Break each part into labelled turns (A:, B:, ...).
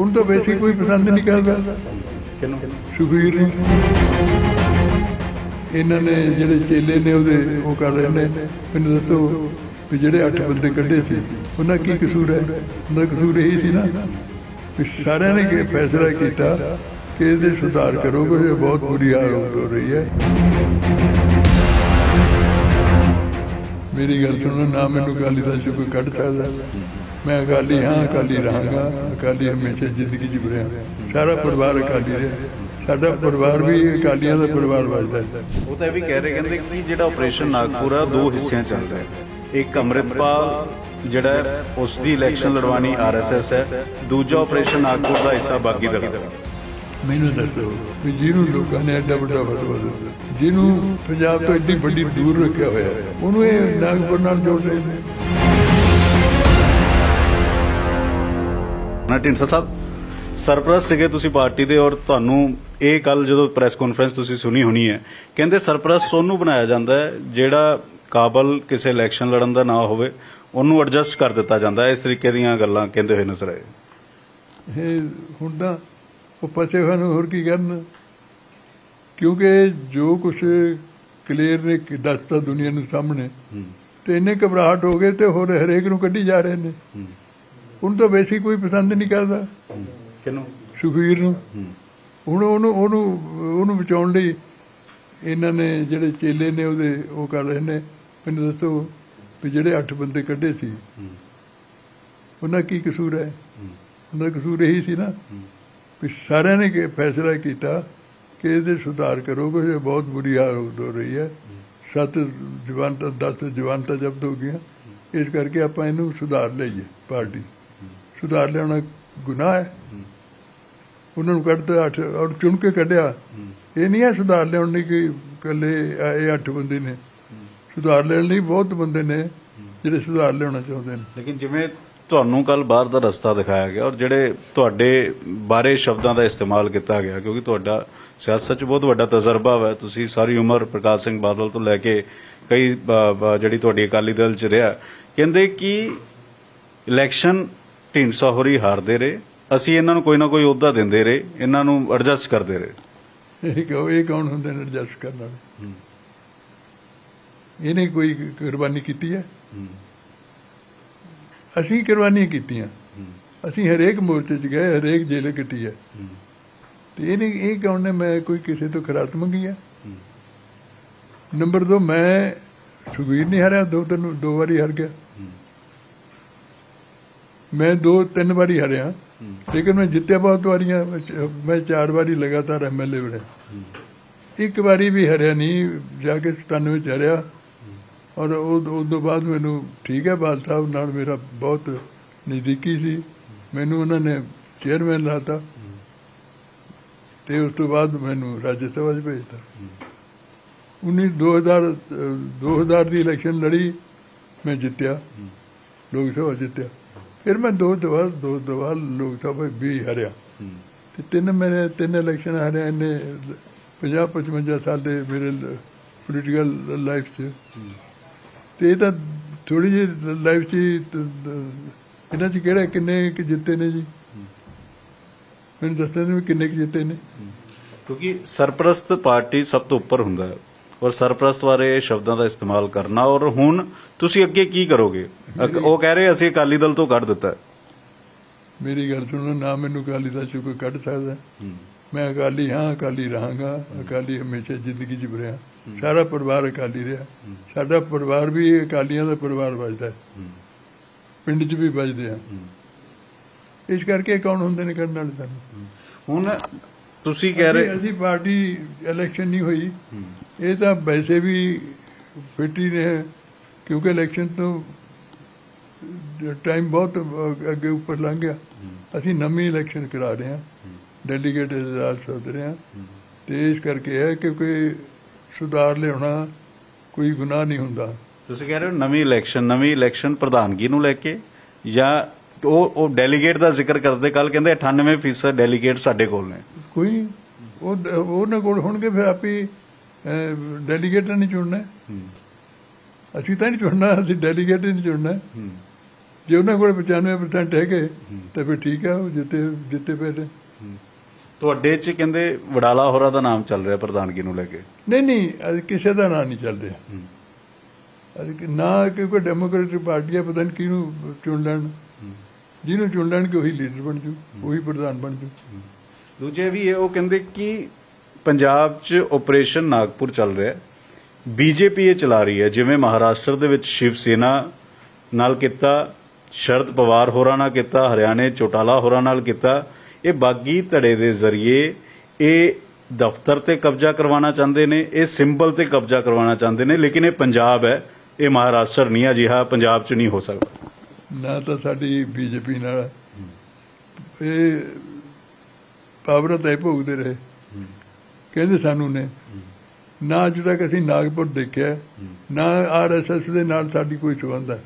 A: ਉਹਨੂੰ ਤਾਂ ਵੈਸੇ ਕੋਈ ਪਸੰਦ ਨਹੀਂ ਕਰਦਾ।
B: ਕਿਹਨੂੰ?
A: ਸੁਖਵੀਰ ਨੂੰ। ਇਹਨਾਂ ਨੇ ਜਿਹੜੇ ਚੇਲੇ ਨੇ ਉਹਦੇ ਉਹ ਕਰ ਰਹੇ ਨੇ। ਮੈਨੂੰ ਦੱਸੋ ਵੀ ਜਿਹੜੇ ਅੱਠ ਬੰਦੇ ਕੱਢੇ ਸੀ ਉਹਨਾਂ ਕੀ ਕਸੂਰ ਹੈ? ਉਹਨਾਂ ਕਸੂਰ ਇਹੀ ਸੀ ਨਾ ਵੀ ਸਾਰਿਆਂ ਨੇ ਕੀ ਫੈਸਲਾ ਕੀਤਾ ਕਿ ਇਹਦੇ ਸੁਧਾਰ ਕਰੋ ਕਿ ਇਹ ਬਹੁਤ ਬੁਰੀ ਹਾਲਤ ਹੋ ਰਹੀ ਹੈ। ਮੇਰੀ ਗੱਲ ਸੁਣੋ, ਨਾ ਮੈਨੂੰ ਅਕਾਲੀ ਦਲ ਚੋਂ ਕੱਢ ਸਕਦਾ। ਮੈਂ ਅਕਾਲੀ ਹਾਂ, ਅਕਾਲੀ ਰਹਾਂਗਾ, ਅਕਾਲੀ ਹਮੇਸ਼ਾ ਜ਼ਿੰਦਗੀ 'ਚ ਰਿਹਾ ਸਾਰਾ ਪਰਿਵਾਰ ਅਕਾਲੀ ਰਿਹਾ। ਸਾਡਾ ਪਰਿਵਾਰ ਵੀ ਅਕਾਲੀਆਂ ਦਾ ਪਰਿਵਾਰ ਵੱਜਦਾ ਹੈ।
B: ਉਹ ਤਾਂ ਇਹ ਵੀ ਕਹਿ ਰਹੇ, ਕਹਿੰਦੇ ਕਿ ਜਿਹੜਾ ਆਪਰੇਸ਼ਨ ਨਾਗਪੁਰ ਆ, ਦੋ ਹਿੱਸਿਆਂ 'ਚ ਚੱਲ ਹੈ। ਇੱਕ ਅੰਮ੍ਰਿਤਪਾਲ, ਜਿਹੜਾ ਉਸ ਦੀ ਇਲੈਕਸ਼ਨ ਲੜਵਾਣੀ ਆਰਐਸਐਸ ਹੈ। ਦੂਜਾ ਆਪਰੇਸ਼ਨ ਨਾਗਪੁਰ ਦਾ ਹਿੱਸਾ ਬਾਗੀ ਦਲ
A: ਮੈਨੂੰ ਦੱਸੋ। ਵੀ ਜਿਹਨੂੰ ਲੋਕਾਂ ਨੇ ਐਡਾ ਵੱਡਾ ਫਤਵਾ ਦਿੱਤਾ ਜਿਹਨੂੰ ਪੰਜਾਬ ਤੋਂ ਐਡੀ ਵੱਡੀ ਦੂਰ ਰੱਖਿਆ ਹੋਇਆ ਹੈ, ਉਹਨੂੰ ਇਹ ਨਾਗਪੁਰ ਨਾਲ ਜੋੜ ਰਹੇ ਨੇ।
B: ਨਾ ਸਾਹਿਬ ਸਰਪ੍ਰਸਤ ਸੀਗੇ ਤੁਸੀਂ ਪਾਰਟੀ ਦੇ ਔਰ ਤੁਹਾਨੂੰ ਇਹ ਕੱਲ ਜਦੋਂ ਪ੍ਰੈਸ ਕਾਨਫਰੰਸ ਤੁਸੀਂ ਸੁਣੀ ਹੋਣੀ ਹੈ ਕਹਿੰਦੇ ਸਰਪ੍ਰਸਤ ਸੋਨੂੰ ਬਣਾਇਆ ਜਾਂਦਾ ਹੈ ਜਿਹੜਾ ਕਾਬਲ ਕਿਸੇ ਇਲੈਕਸ਼ਨ ਲੜਨ ਦਾ ਨਾ ਹੋਵੇ ਉਹਨੂੰ ਐਡਜਸਟ ਕਰ ਦਿੱਤਾ ਜਾਂਦਾ ਹੈ ਇਸ ਤਰੀਕੇ ਦੀਆਂ ਗੱਲਾਂ ਕਹਿੰਦੇ ਹੋਏ ਨਜ਼ਰ ਆਏ।
A: ਇਹ ਹੁਣ ਤਾਂ ਉਹ ਪਸੇ ਹੋਏ ਨੂੰ ਹੋਰ ਕੀ ਕਰਨ? ਕਿਉਂਕਿ ਜੋ ਕੁਝ ਕਲੀਅਰ ਨੇ ਦੱਸਤਾ ਦੁਨੀਆ ਨੂੰ ਸਾਹਮਣੇ ਤੇ ਇੰਨੇ ਘਬਰਾਹਟ ਹੋ ਗਏ ਤੇ ਹੋਰ ਹਰੇਕ ਨੂੰ ਕੱਢੀ ਜਾ ਰਹੇ ਨੇ। ਉਹਨੂੰ ਤਾਂ ਵੈਸੇ ਕੋਈ ਪਸੰਦ ਨਹੀਂ ਕਰਦਾ।
B: ਕਿਨੂੰ
A: ਸੁਖਵੀਰ ਨੂੰ। ਹੁਣ ਉਹਨੂੰ ਉਹਨੂੰ ਉਹਨੂੰ ਬਚਾਉਣ ਲਈ ਇਹਨਾਂ ਨੇ ਜਿਹੜੇ ਚੇਲੇ ਨੇ ਉਹਦੇ ਉਹ ਕਰ ਰਹੇ ਨੇ। ਮੈਨੂੰ ਦੱਸੋ ਵੀ ਜਿਹੜੇ ਅੱਠ ਬੰਦੇ ਕੱਢੇ ਸੀ ਉਹਨਾਂ ਕੀ ਕਸੂਰ ਹੈ? ਉਹਨਾਂ ਦਾ ਕਸੂਰ ਇਹੀ ਸੀ ਨਾ ਵੀ ਸਾਰਿਆਂ ਨੇ ਕੀ ਫੈਸਲਾ ਕੀਤਾ ਕਿ ਇਹਦੇ ਸੁਧਾਰ ਕਰੋਗੇ ਇਹ ਬਹੁਤ ਬੁਰੀ ਹਾਲਤ ਹੋ ਰਹੀ ਹੈ। ਸੱਤ ਜਵਾਨਤਾ ਦਸ ਜਵਾਨਤਾ ਜ਼ਬਤ ਹੋ ਗਈਆਂ। ਇਸ ਕਰਕੇ ਆਪਾਂ ਇਹਨੂੰ ਸੁਧਾਰ ਲਈਏ ਪਾਰਟੀ। ਸੁਧਾਰ ਲਿਆਉਣਾ ਗੁਨਾਹ ਹੈ। ਉਹਨਾਂ ਨੂੰ ਕੱਢਤਾ ਅੱਠ, ਔਰ ਚੁਣ ਕੇ ਕੱਢਿਆ। ਇਹ ਨਹੀਂ ਹੈ ਸੁਧਾਰ ਲਿਆਉਣ ਲਈ ਕਿ ਇਕੱਲੇ ਇਹ ਅੱਠ ਬੰਦੇ ਨੇ। ਸੁਧਾਰ ਲੈਣ ਲਈ ਬਹੁਤ ਬੰਦੇ ਨੇ ਜਿਹੜੇ ਸੁਧਾਰ ਲਿਆਉਣਾ ਚਾਹੁੰਦੇ ਨੇ।
B: ਲੇਕਿਨ ਜਿਵੇਂ ਤੁਹਾਨੂੰ ਕੱਲ ਬਾਹਰ ਦਾ ਰਸਤਾ ਦਿਖਾਇਆ ਗਿਆ ਔਰ ਜਿਹੜੇ ਤੁਹਾਡੇ ਬਾਰੇ ਸ਼ਬਦਾਂ ਦਾ ਇਸਤੇਮਾਲ ਕੀਤਾ ਗਿਆ ਕਿਉਂਕਿ ਤੁਹਾਡਾ ਸਿਆਸਤ 'ਚ ਬਹੁਤ ਵੱਡਾ ਤਜਰਬਾ ਹੈ ਤੁਸੀਂ ਸਾਰੀ ਉਮਰ ਪ੍ਰਕਾਸ਼ ਸਿੰਘ ਬਾਦਲ ਤੋਂ ਲੈ ਕੇ ਕਈ ਜਿਹੜੀ ਤੁਹਾਡੀ ਅਕਾਲੀ ਦਲ 'ਚ ਰਿਹਾ ਕਹਿੰਦੇ ਕਿ ਇਲੈਕਸ਼ਨ ਢੀਂਡਸਾ ਹੋਰੀ ਹਾਰਦੇ ਰਹੇ ਅਸੀਂ ਇਹਨਾਂ ਨੂੰ ਕੋਈ ਨਾ ਕੋਈ ਅਹੁਦਾ ਦਿੰਦੇ ਰਹੇ ਇਹਨਾਂ ਨੂੰ ਐਡਜਸਟ ਕਰਦੇ ਰਹੇ।
A: ਇਹ ਕਹੋ ਇਹ ਕੌਣ ਹੁੰਦੇ ਨੇ ਐਡਜਸਟ ਕਰਨ ਵਾਲੇ? ਇਹਨੇ ਕੋਈ ਕੁਰਬਾਨੀ ਕੀਤੀ ਹੈ। ਅਸੀਂ ਕੁਰਬਾਨੀਆਂ ਕੀਤੀਆਂ। ਅਸੀਂ ਹਰੇਕ ਮੋਰਚੇ 'ਚ ਗਏ ਹਰੇਕ ਜੇਲ੍ਹ ਕੱਟੀ ਹੈ। ਤੇ ਇਹਨੇ ਇਹ ਕੌਣ ਨੇ? ਮੈਂ ਕੋਈ ਕਿਸੇ ਤੋਂ ਖਰਾਤ ਮੰਗੀ ਹੈ। ਨੰਬਰ 2 ਮੈਂ ਸੁਖਵੀਰ ਨਹੀਂ ਹਾਰਿਆ ਦੋ ਤਿੰਨ ਦੋ ਵਾਰੀ ਹਾਰ ਗਿਆ। ਮੈਂ ਦੋ ਤਿੰਨ ਵਾਰੀ ਹਾਰਿਆ। ਲੇਕਿਨ ਮੈਂ ਜਿੱਤਿਆ ਬਹੁਤ ਵਾਰੀਆਂ ਮੈਂ ਚਾਰ ਵਾਰੀ ਲਗਾਤਾਰ ਐਮਐਲਏ ਬਣਿਆ ਇੱਕ ਵਾਰੀ ਵੀ ਹਰਿਆ ਨਹੀਂ ਜਾ ਕੇ 97 ਚ ਹਰਿਆ। ਔਰ ਉਹ ਉਸ ਤੋਂ ਬਾਅਦ ਮੈਨੂੰ ਠੀਕ ਹੈ ਬਾਲ ਸਾਹਿਬ ਨਾਲ ਮੇਰਾ ਬਹੁਤ ਨਜ਼ਦੀਕੀ ਸੀ। ਮੈਨੂੰ ਉਹਨਾਂ ਨੇ ਚੇਅਰਮੈਨ ਲਾਤਾ। ਤੇ ਉਸ ਤੋਂ ਬਾਅਦ ਮੈਨੂੰ ਰਾਜ ਸਭਾ 'ਚ ਭੇਜਤਾ। 19 2000 ਅਹ 2000 ਦੀ ਇਲੈਕਸ਼ਨ ਲੜੀ, ਮੈਂ ਜਿੱਤਿਆ। ਲੋਕ ਸਭਾ ਜਿੱਤਿਆ। ਫਿਰ ਮੈਂ ਦੋ ਦਵਾਰ ਦੋ ਦਵਾਰ ਲੋਕ ਸਭਾ ਵੀ ਹਰਿਆ। ਤੇ ਤਿੰਨ ਮੇਰੇ ਤਿੰਨ ਇਲੈਕਸ਼ਨ ਹਾਰਿਆ ਇਹਨੇ 50 55 ਸਾਲ ਦੇ ਮੇਰੇ ਪੋਲੀਟੀਕਲ ਲਾਈਫ 'ਚ। ਤੇ ਇਹ ਤਾਂ ਥੋੜੀ ਜਿਹੀ ਲਾਈਫ 'ਚ ਇਹਨਾਂ 'ਚ ਕਿਹੜਾ ਕਿੰਨੇ ਕੁ ਜਿੱਤੇ ਨੇ ਜੀ? ਮੈਨੂੰ ਦੱਸਦੇ ਨੇ ਕਿੰਨੇ ਕੁ ਜਿੱਤੇ ਨੇ।
B: ਕਿਉਂਕਿ ਸਰਪ੍ਰਸਤ ਪਾਰਟੀ ਸਭ ਤੋਂ ਉੱਪਰ ਹੁੰਦਾ ਹੈ ਔਰ ਸਰਪ੍ਰਸਤ ਬਾਰੇ ਸ਼ਬਦਾਂ ਦਾ ਇਸਤੇਮਾਲ ਕਰਨਾ ਔਰ ਹੁਣ ਤੁਸੀਂ ਅੱਗੇ ਕੀ ਕਰੋਗੇ? ਉਹ ਕਹਿ ਰਹੇ ਅਸੀਂ ਅਕਾਲੀ ਦਲ ਤੋਂ ਕੱਢ ਦਿੱਤਾ।
A: ਮੇਰੀ ਗੱਲ ਸੁਣੋ ਨਾ ਮੈਨੂੰ ਅਕਾਲੀ ਦਲ ਚੋਂ ਕੋਈ ਕੱਢ ਸਕਦਾ। ਮੈਂ ਅਕਾਲੀ ਹਾਂ ਅਕਾਲੀ ਰਹਾਂਗਾ ਅਕਾਲੀ ਹਮੇਸ਼ਾ ਜ਼ਿੰਦਗੀ ਰਿਹਾ। ਸਾਰਾ ਪਰਿਵਾਰ ਅਕਾਲੀ ਰਿਹਾ। ਸਾਡਾ ਪਰਿਵਾਰ ਵੀ ਅਕਾਲੀਆਂ ਦਾ ਪਰਿਵਾਰ ਵੱਜਦਾ ਪਿੰਡ 'ਚ ਵੀ ਵੱਜਦੇ ਆ। ਇਸ ਕਰਕੇ ਕੌਣ ਹੁੰਦੇ ਨੇ ਕਰਨ ਵਾਲੇ ਸਾਨੂੰ?
B: ਹੁਣ ਤੁਸੀਂ ਕਹਿ ਰਹੇ
A: ਅਸੀਂ- ਪਾਰਟੀ ਇਲੈਕਸ਼ਨ ਨਹੀਂ ਹੋਈ। ਇਹ ਤਾਂ ਵੈਸੇ ਵੀ ਫਿੱਟੀ ਨੇ ਕਿਉਂਕਿ ਇਲੈਕਸ਼ਨ ਤੋਂ ਟਾਈਮ ਬਹੁਤ ਅੱਗੇ ਉੱਪਰ ਲੰਘ ਗਿਆ। ਅਸੀਂ ਨਵੀਂ ਇਲੈਕਸ਼ਨ ਕਰਾ ਰਹੇ ਹਾਂ। ਡੈਲੀਗੇਟ ਇਜਲਾਸ ਸੱਦ ਰਹੇ ਹਾਂ। ਤੇ ਇਸ ਕਰਕੇ ਹੈ ਕਿ ਕੋਈ ਸੁਧਾਰ ਲਿਆਉਣਾ ਕੋਈ ਗੁਨਾਹ ਨਹੀਂ ਹੁੰਦਾ।
B: ਤੁਸੀਂ ਕਹਿ ਰਹੇ ਹੋ ਨਵੀਂ ਇਲੈਕਸ਼ਨ ਨਵੀਂ ਇਲੈਕਸ਼ਨ ਪ੍ਰਧਾਨਗੀ ਨੂੰ ਲੈ ਕੇ ਜਾਂ ਉਹ ਉਹ ਡੈਲੀਗੇਟ ਦਾ ਜ਼ਿਕਰ ਕਰਦੇ ਕੱਲ ਕਹਿੰਦੇ 98% ਡੈਲੀਗੇਟ ਸਾਡੇ ਕੋਲ ਨੇ।
A: ਕੋਈ ਉਹ ਉਹਨਾਂ ਕੋਲ ਹੋਣਗੇ ਫਿਰ ਆਪੀ ਡੈਲੀਗੇਟ ਨਹੀਂ ਚੁਣਨਾ। ਅਸੀਂ ਤਾਂ ਨਹੀਂ ਚੁਣਨਾ ਅਸੀਂ ਡੈਲੀਗੇਟ ਨਹੀਂ ਚੁਣਨਾ। ਜੇ ਉਹਨਾਂ ਕੋਲ 95% ਹੈਗੇ ਤਾਂ ਫਿਰ ਠੀਕ ਹੈ ਉਹ ਜਿੱਤੇ ਜਿੱਤੇ ਪਏ ਨੇ।
B: ਤੁਹਾਡੇ 'ਚ ਕਹਿੰਦੇ ਵਡਾਲਾ ਹੋਰਾਂ ਦਾ ਨਾਮ ਚੱਲ ਰਿਹਾ ਪ੍ਰਧਾਨਗੀ ਨੂੰ ਲੈ ਕੇ।
A: ਨਹੀਂ ਨਹੀਂ ਅੱਜ ਕਿਸੇ ਦਾ ਨਾਂ ਨਹੀਂ ਚੱਲ ਰਿਹਾ ਅੱਜ ਕਿ- ਨਾ ਕਿ ਕੋਈ ਡੈਮੋਕ੍ਰੈਟਿਕ ਪਾਰਟੀ ਹੈ ਪਤਾ ਨਹੀਂ ਕਿਹਨੂੰ ਚੁਣ ਲੈਣ। ਜਿਹਨੂੰ ਚੁਣ ਲੈਣ ਕਿ ਉਹੀ ਲੀਡਰ ਬਣ ਜੂ ਉਹੀ ਪ੍ਰਧਾਨ ਬਣ ਜੂ।
B: ਦੂਜੇ ਵੀ ਇਹ ਉਹ ਕਹਿੰਦੇ ਕਿ ਪੰਜਾਬ 'ਚ ਆਪਰੇਸ਼ਨ ਨਾਗਪੁਰ ਚੱਲ ਰਿਹਾ ਹੈ। ਬੀਜੇਪੀ ਇਹ ਚਲਾ ਰਹੀ ਹੈ ਜਿਵੇਂ ਮਹਾਰਾਸ਼ਟਰ ਦੇ ਵਿੱਚ ਸ਼ਿਵ ਸੇਨਾ ਨਾਲ ਕੀਤਾ ਸ਼ਰਦ ਪਵਾਰ ਹੋਰਾਂ ਨਾਲ ਕੀਤਾ ਹਰਿਆਣੇ ਚੋਟਾਲਾ ਹੋਰਾਂ ਨਾਲ ਕੀਤਾ ਇਹ ਬਾਗੀ ਧੜੇ ਦੇ ਜ਼ਰੀਏ ਇਹ ਦਫ਼ਤਰ ਤੇ ਕਬਜ਼ਾ ਕਰਵਾਉਣਾ ਚਾਹੁੰਦੇ ਨੇ, ਇਹ ਸਿੰਬਲ ਤੇ ਕਬਜ਼ਾ ਕਰਵਾਉਣਾ ਚਾਹੁੰਦੇ ਨੇ, ਲੇਕਿਨ ਇਹ ਪੰਜਾਬ ਹੈ, ਇਹ ਮਹਾਰਾਸ਼ਟਰ ਨਹੀਂ ਅਜਿਹਾ ਪੰਜਾਬ 'ਚ ਨਹੀਂ ਹੋ ਸਕਦਾ।
A: ਨਾ ਤਾਂ ਸਾਡੀ ਬੀਜੇਪੀ ਨਾਲ ਇਹ ਪਾਵਰ ਤਾਂ ਇਹ ਭੋਗਦੇ ਰਹੇ। ਕਹਿੰਦੇ ਸਾਨੂੰ ਨੇ, ਨਾ ਅੱਜ ਤੱਕ ਅਸੀਂ ਨਾਗਪੁਰ ਦੇਖਿਆ, ਨਾ ਆਰਐਸਐਸ ਦੇ ਨਾਲ ਸਾਡੀ ਕੋਈ ਸੰਬੰਧ ਹੈ।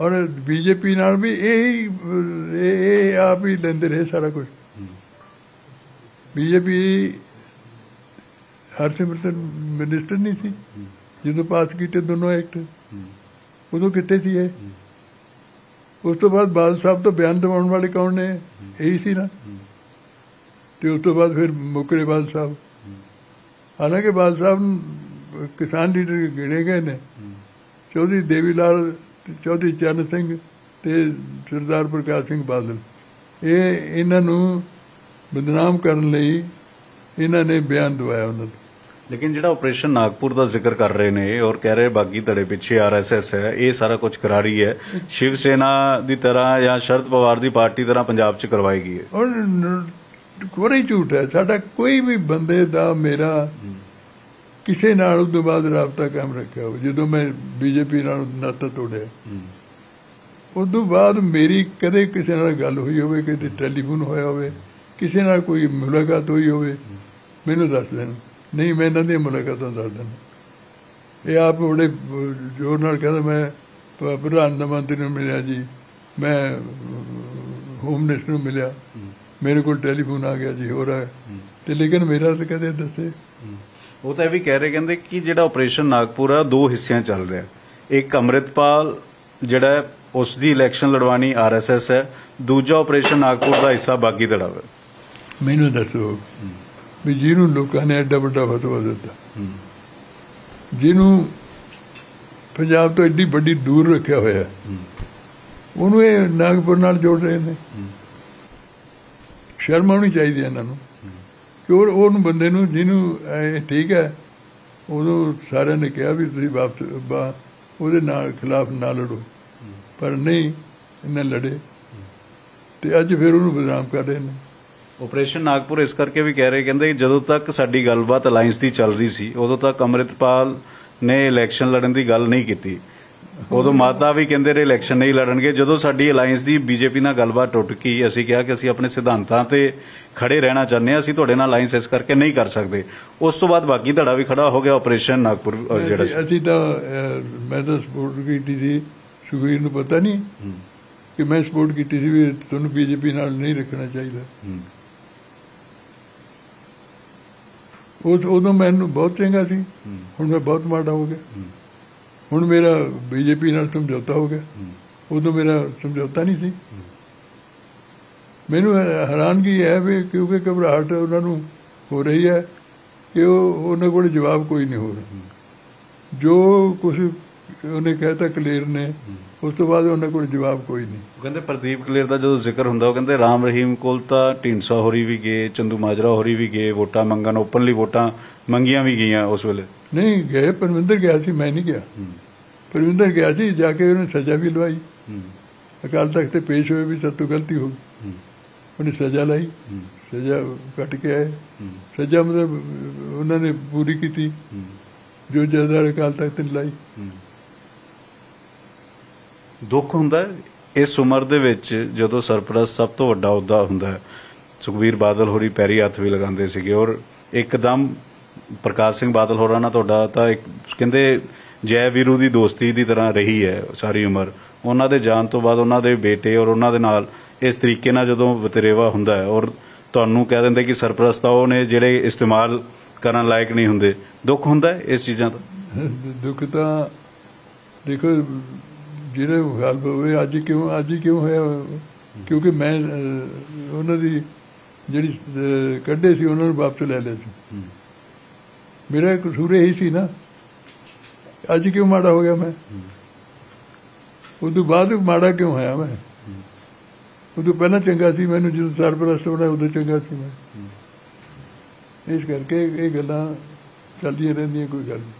A: ਔਰ ਬੀਜੇਪੀ ਨਾਲ ਵੀ ਇਹ ਇਹ ਆਪ ਹੀ ਲੈਂਦੇ ਰਹੇ ਸਾਰਾ ਕੁਝ। ਬੀਜੇਪੀ ਹਰਸਿਮਰਤ ਮਿਨਿਸਟਰ ਨਹੀਂ ਸੀ। ਜਦੋਂ ਪਾਸ ਕੀਤੇ ਦੋਨੋਂ ਐਕਟ, ਉਦੋਂ ਕਿੱਥੇ ਸੀ ਇਹ? ਉਸ ਤੋਂ ਬਾਅਦ ਬਾਦਲ ਸਾਹਿਬ ਤੋਂ ਬਿਆਨ ਦਿਵਾਉਣ ਵਾਲੇ ਕੌਣ ਨੇ? ਇਹੀ ਸੀ ਨਾ। ਤੇ ਉਸ ਤੋਂ ਬਾਅਦ ਫਿਰ ਮੁਕਰੇ ਬਾਦਲ ਸਾਹਿਬ। ਹਾਲਾਂਕਿ ਬਾਦਲ ਸਾਹਿਬ ਕਿਸਾਨ ਲੀਡਰ ਗਿਣੇ ਗਏ ਨੇ। ਚੌਧਰੀ ਦੇਵੀ ਲਾਲ ਚੌਧਰੀ ਚਰਨ ਸਿੰਘ ਤੇ ਸਰਦਾਰ ਪ੍ਰਕਾਸ਼ ਸਿੰਘ ਬਾਦਲ। ਇਹ ਇਹਨਾਂ ਨੂੰ ਬਦਨਾਮ ਕਰਨ ਲਈ ਇਹਨਾਂ ਨੇ ਬਿਆਨ ਦਵਾਇਆ ਉਹਨਾਂ ਤੋਂ।
B: ਲੇਕਿਨ ਜਿਹੜਾ ਆਪਰੇਸ਼ਨ ਨਾਗਪੁਰ ਦਾ ਜ਼ਿਕਰ ਕਰ ਰਹੇ ਨੇ ਔਰ ਕਹਿ ਰਹੇ ਬਾਗੀ ਧੜੇ ਪਿੱਛੇ ਆਰਐਸਐਸ ਹੈ ਇਹ ਸਾਰਾ ਕੁਝ ਕਰਾ ਰਹੀ ਹੈ। ਸ਼ਿਵ ਸੇਨਾ ਦੀ ਤਰ੍ਹਾਂ ਜਾਂ ਸ਼ਰਦ ਪਵਾਰ ਦੀ ਪਾਰਟੀ ਤਰ੍ਹਾਂ ਪੰਜਾਬ 'ਚ ਕਰਵਾਈ ਗਈ ਹੈ।
A: ਔਰ ਕੋਰੇ ਝੂਠ ਹੈ ਸਾਡਾ ਕੋਈ ਵੀ ਬੰਦੇ ਦਾ ਮੇਰਾ ਕਿਸੇ ਨਾਲ ਉਸ ਤੋਂ ਬਾਅਦ ਰਾਬਤਾ ਕਾਇਮ ਰੱਖਿਆ ਹੋ ਜਦੋਂ ਮੈਂ ਬੀਜੇਪੀ ਨਾਲ ਨਾਤਾ ਤੋੜਿਆ ਉਸ ਤੋਂ ਬਾਅਦ ਮੇਰੀ ਕਦੇ ਕਿਸੇ ਨਾਲ ਗੱਲ ਹੋਈ ਹੋਵੇ ਕਿਤੇ ਟੈਲੀਫੋਨ ਹੋਇਆ ਹੋਵੇ ਕਿਸੇ ਨਾਲ ਕੋਈ ਮੁਲਾਕਾਤ ਹੋਈ ਹੋਵੇ ਮੈਨੂੰ ਦੱਸ ਦੇਣ। ਨਹੀਂ ਮੈਂ ਇਹਨਾਂ ਦੀਆਂ ਮੁਲਾਕਾਤਾਂ ਦੱਸ ਦੇਣ ਇਹ ਆਪ ਬੜੇ ਜ਼ੋਰ ਨਾਲ ਕਹਿੰਦਾ ਮੈਂ ਪ੍ਰਧਾਨ ਮੰਤਰੀ ਨੂੰ ਮਿਲਿਆ ਜੀ ਮੈਂ ਹੋਮ ਮਿਨਿਸਟਰ ਨੂੰ ਮਿਲਿਆ। ਮੇਰੇ ਕੋਲ ਟੈਲੀਫੋਨ ਆ ਗਿਆ ਜੀ ਹੋ ਰਿਹਾ ਹੈ। ਤੇ ਲੇਕਿਨ ਮੇਰਾ ਤਾਂ ਕਦੇ ਦੱਸੇ।
B: ਉਹ ਤਾਂ ਇਹ ਵੀ ਕਹਿ ਰਹੇ ਕਹਿੰਦੇ ਕਿ ਜਿਹੜਾ ਆਪਰੇਸ਼ਨ ਨਾਗਪੁਰ ਆ ਦੋ ਹਿੱਸਿਆਂ ਚੱਲ ਰਿਹਾ। ਇੱਕ ਅੰਮ੍ਰਿਤਪਾਲ ਜਿਹੜਾ ਹੈ, ਉਸ ਦੀ ਇਲੈਕਸ਼ਨ ਲੜਵਾਣੀ ਆਰਐਸਐਸ ਹੈ। ਦੂਜਾ ਆਪਰੇਸ਼ਨ ਨਾਗਪੁਰ ਦਾ ਹਿੱਸਾ ਬਾਗੀ ਧੜਾ ਵਾ।
A: ਮੈਨੂੰ ਦੱਸੋ ਵੀ ਜਿਹਨੂੰ ਲੋਕਾਂ ਨੇ ਐਡਾ ਵੱਡਾ ਫਤਵਾ ਦਿੱਤਾ ਜਿਹਨੂੰ ਪੰਜਾਬ ਤੋਂ ਐਡੀ ਵੱਡੀ ਦੂਰ ਰੱਖਿਆ ਹੋਇਆ ਹੈ, ਉਹਨੂੰ ਇਹ ਨਾਗਪੁਰ ਨਾਲ ਜੋੜ ਰਹੇ ਨੇ। ਸ਼ਰਮ ਆਉਣੀ ਚਾਹੀਦੀ ਹੈ ਇਹਨਾਂ ਨੂੰ। ਕਿ ਉਹ ਉਹਨੂੰ ਬੰਦੇ ਨੂੰ ਜਿਹਨੂੰ ਇਹ ਠੀਕ ਹੈ, ਉਦੋਂ ਸਾਰਿਆਂ ਨੇ ਕਿਹਾ ਵੀ ਤੁਸੀਂ ਵਾਪਸ ਉਹਦੇ ਨਾਲ ਖਿਲਾਫ ਨਾ ਲੜੋ। ਪਰ ਨਹੀਂ ਇਹਨਾਂ ਲੜੇ। ਤੇ ਅੱਜ ਫਿਰ ਉਹਨੂੰ ਬਦਨਾਮ ਕਰ ਰਹੇ ਨੇ।
B: ਆਪਰੇਸ਼ਨ ਨਾਗਪੁਰ ਇਸ ਕਰਕੇ ਵੀ ਕਹਿ ਰਹੇ, ਕਹਿੰਦੇ ਜਦੋਂ ਤੱਕ ਸਾਡੀ ਗੱਲਬਾਤ ਅਲਾਈਅੰਸ ਦੀ ਚੱਲ ਰਹੀ ਸੀ, ਉਦੋਂ ਤੱਕ ਅੰਮ੍ਰਿਤਪਾਲ ਨੇ ਇਲੈਕਸ਼ਨ ਲੜਨ ਦੀ ਗੱਲ ਨਹੀਂ ਕੀਤੀ। ਉਦੋਂ ਮਾਤਾ ਵੀ ਕਹਿੰਦੇ ਰਹੇ ਇਲੈਕਸ਼ਨ ਨਹੀਂ ਲੜਨਗੇ। ਜਦੋਂ ਸਾਡੀ ਅਲਾਈਅੰਸ ਦੀ ਬੀਜੇਪੀ ਨਾਲ ਗੱਲਬਾਤ ਟੁੱਟ ਗਈ ਅਸੀਂ ਕਿਹਾ ਕਿ ਅਸੀਂ ਆਪਣੇ ਸਿਧਾਂਤਾਂ ਤੇ ਖੜੇ ਰਹਿਣਾ ਚਾਹੁੰਦੇ ਹਾਂ ਅਸੀਂ ਤੁਹਾਡੇ ਨਾਲ ਅਲਾਈਅੰਸ ਇਸ ਕਰਕੇ ਨਹੀਂ ਕਰ ਸਕਦੇ। ਉਸ ਤੋਂ ਬਾਅਦ ਬਾਕੀ ਧੜਾ ਵੀ ਖੜਾ ਹੋ ਗਿਆ ਆਪਰੇਸ਼ਨ ਨਾਗਪੁਰ ਜਿਹੜਾ
A: ਅਸੀਂ- ਤਾਂ ਮੈਂ ਤਾਂ ਸਪੋਰਟ ਕੀਤੀ ਸੀ ਸੁਖਵੀਰ ਨੂੰ ਪਤਾ ਨਹੀਂ ਕਿ ਮੈਂ ਸਪੋਰਟ ਕੀਤੀ ਸੀ ਵੀ ਤੁਹਾਨੂੰ ਬੀਜੇਪੀ ਨਾਲ ਨਹੀਂ ਰੱਖਣਾ ਚਾਹੀਦਾ।
B: ਹੂੰ।
A: ਉਸ ਉਦੋਂ ਮੈਨੂੰ ਬਹੁਤ ਚੰਗਾ ਸੀ। ਹੁਣ ਮੈਂ ਬਹੁਤ ਮਾੜਾ ਹੋ ਗਿਆ। ਹੁਣ ਮੇਰਾ ਬੀਜੇਪੀ ਨਾਲ ਸਮਝੌਤਾ ਹੋ ਗਿਆ। ਉਦੋਂ ਮੇਰਾ ਸਮਝੌਤਾ ਨਹੀਂ ਸੀ। ਮੈਨੂੰ ਹੈਰਾਨਗੀ ਹੈ ਵੀ ਕਿਉਂਕਿ ਘਬਰਾਹਟ ਉਹਨਾਂ ਨੂੰ ਹੋ ਰਹੀ ਹੈ ਕਿ ਉਹ ਉਹਨਾਂ ਕੋਲ ਜਵਾਬ ਕੋਈ ਨਹੀਂ ਹੋ ਰਿਹਾ। ਜੋ ਕੁਝ ਉਹਨੇ ਕਹਿਤਾ ਕਲੀਅਰ ਨੇ ਉਸ ਤੋਂ ਬਾਅਦ ਉਹਨਾਂ ਕੋਲ ਜਵਾਬ ਕੋਈ ਨਹੀਂ।
B: ਉਹ ਕਹਿੰਦੇ ਪ੍ਰਦੀਪ ਕਲੇਰ ਦਾ ਜਦੋਂ ਜ਼ਿਕਰ ਹੁੰਦਾ ਉਹ ਕਹਿੰਦੇ ਰਾਮ ਰਹੀਮ ਕੋਲ ਤਾਂ ਢੀਂਡਸਾ ਹੋਰੀ ਵੀ ਗਏ ਚੰਦੂ ਮਾਜਰਾ ਹੋਰੀ ਵੀ ਗਏ ਵੋਟਾਂ ਮੰਗਣ ਓਪਨਲੀ ਵੋਟਾਂ ਮੰਗੀਆਂ ਵੀ ਗਈਆਂ ਉਸ ਵੇਲੇ।
A: ਨਹੀਂ ਗਏ ਪਰਮਿੰਦਰ ਗਿਆ ਸੀ ਮੈਂ ਨਹੀਂ ਗਿਆ। ਪਰਮਿੰਦਰ ਗਿਆ ਸੀ ਜਾ ਕੇ ਉਹਨੇ ਸਜ਼ਾ ਵੀ ਲਵਾਈ। ਅਕਾਲ ਤਖਤ ਤੇ ਪੇਸ਼ ਹੋਏ ਵੀ ਸਤੋਂ ਗਲਤੀ ਹੋ ਗਈ। ਉਹਨੇ ਸਜ਼ਾ ਲਈ। ਸਜ਼ਾ ਕੱਟ ਕੇ ਆਏ। ਸਜ਼ਾ ਮਤਲਬ ਉਹਨਾਂ ਨੇ ਪੂਰੀ ਕੀਤੀ। ਜੋ ਜਜ਼ਾ ਅਕਾਲ ਤਖਤ ਨੇ ਲਾਈ।
B: ਦੁੱਖ ਹੁੰਦਾ ਇਸ ਉਮਰ ਦੇ ਵਿੱਚ ਜਦੋਂ ਸਰਪ੍ਰਸਤ ਸਭ ਤੋਂ ਵੱਡਾ ਅਹੁਦਾ ਹੁੰਦਾ ਹੈ ਸੁਖਬੀਰ ਬਾਦਲ ਹੋਰੀ ਪੈਰੀ ਹੱਥ ਵੀ ਲਗਾਉਂਦੇ ਸੀਗੇ ਔਰ ਇੱਕਦਮ ਪ੍ਰਕਾਸ਼ ਸਿੰਘ ਬਾਦਲ ਹੋਰਾਂ ਨਾਲ ਤੁਹਾਡਾ ਤਾਂ ਇੱਕ ਕਹਿੰਦੇ ਜੈ ਵੀਰੂ ਦੀ ਦੋਸਤੀ ਦੀ ਤਰ੍ਹਾਂ ਰਹੀ ਹੈ ਸਾਰੀ ਉਮਰ। ਉਹਨਾਂ ਦੇ ਜਾਣ ਤੋਂ ਬਾਅਦ ਉਹਨਾਂ ਦੇ ਬੇਟੇ ਔਰ ਉਹਨਾਂ ਦੇ ਨਾਲ ਇਸ ਤਰੀਕੇ ਨਾਲ ਜਦੋਂ ਵਤਰੇਵਾ ਹੁੰਦਾ ਹੈ ਔਰ ਤੁਹਾਨੂੰ ਕਹਿ ਦਿੰਦੇ ਕਿ ਸਰਪ੍ਰਸਤ ਆ ਉਹ ਨੇ ਜਿਹੜੇ ਇਸਤੇਮਾਲ ਕਰਨ ਲਾਇਕ ਨਹੀਂ ਹੁੰਦੇ। ਦੁੱਖ ਹੁੰਦਾ ਹੈ ਇਸ ਚੀਜ਼ਾਂ ਦਾ
A: ਦੁੱਖ ਤਾਂ ਦੇਖੋ ਜਿਹਨੇ ਗਲਬ ਹੋਵੇ ਅੱਜ ਕਿਉਂ ਅੱਜ ਕਿਉਂ ਹੋਇਆ? ਕਿਉਂਕਿ ਮੈਂ ਉਹਨਾਂ ਦੀ ਜਿਹੜੀ ਕੱਢੇ ਸੀ ਉਹਨਾਂ ਨੂੰ ਵਾਪਸ ਲੈ ਲਿਆ ਸੀ। ਮੇਰਾ ਕਸੂਰ ਇਹੀ ਸੀ ਨਾ, ਅੱਜ ਕਿਉਂ ਮਾੜਾ ਹੋ ਗਿਆ ਮੈਂ? ਉਦੋਂ ਬਾਅਦ ਮਾੜਾ ਕਿਉਂ ਹੋਇਆ ਮੈਂ? ਉਦੋਂ ਪਹਿਲਾਂ ਚੰਗਾ ਸੀ ਮੈਨੂੰ, ਜਦੋਂ ਸਰਪ੍ਰਸਤ ਬਣਾਇਆ ਉਦੋਂ ਚੰਗਾ ਸੀ ਮੈਂ। ਇਸ ਕਰਕੇ ਇਹ ਗੱਲਾਂ ਚੱਲਦੀਆਂ ਰਹਿੰਦੀਆਂ, ਕੋਈ ਗੱਲ ਨਹੀਂ।